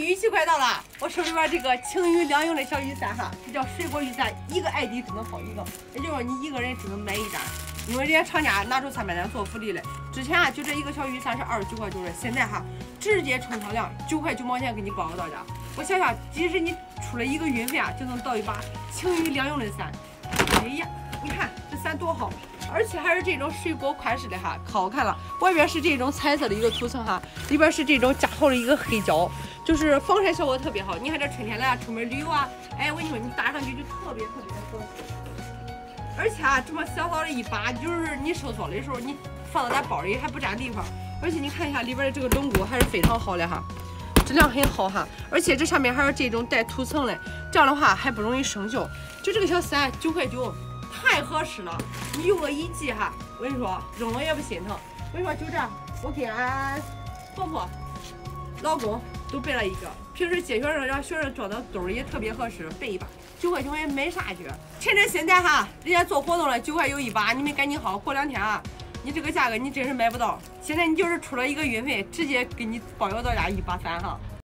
雨季快到了，我手里边这个轻于两用的小雨伞哈，这叫水果雨伞，一个 ID 只能跑一个，也就是说你一个人只能买一盏，因为人家厂家拿出三百单做福利来。之前啊，就这一个小雨伞是二十九块九的，现在哈直接冲销量，九块九毛钱给你包邮到家。我想想，即使你出了一个运费啊，就能到一把轻于两用的伞。哎呀，你看这伞多好！而且还是这种水果款式的哈，可好看了。外边是这种彩色的一个涂层哈，里边是这种加厚的一个黑胶，就是防晒效果特别好。你看这春天了，出门旅游啊，哎，我跟你说，你搭上去就特别特别的合适。而且啊，这么小小的一把，就是你收缩的时候，你放到咱包里还不占地方。而且你看一下里边的这个轮毂还是非常好的哈，质量很好哈。而且这上面还有这种带涂层的，这样的话还不容易生锈。就这个小伞，九块九。太合适了，你用个一季哈，我跟你说扔了也不心疼。我跟你说就这，我给俺婆婆、老公都备了一个，平时接学生让学生装到兜里也特别合适，备一把，九块九也没啥去。趁着现在哈，人家做活动了，九块九一把，你们赶紧薅，过两天啊，你这个价格你真是买不到。现在你就是出了一个运费，直接给你包邮到家一把三哈。